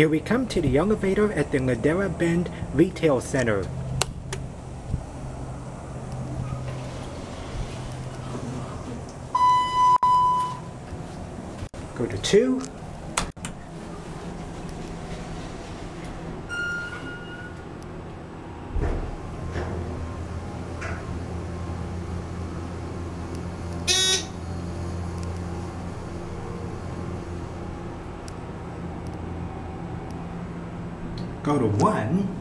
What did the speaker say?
Here we come to the elevator at the Ladera Bend Retail Center. Go to 2. Go to 1.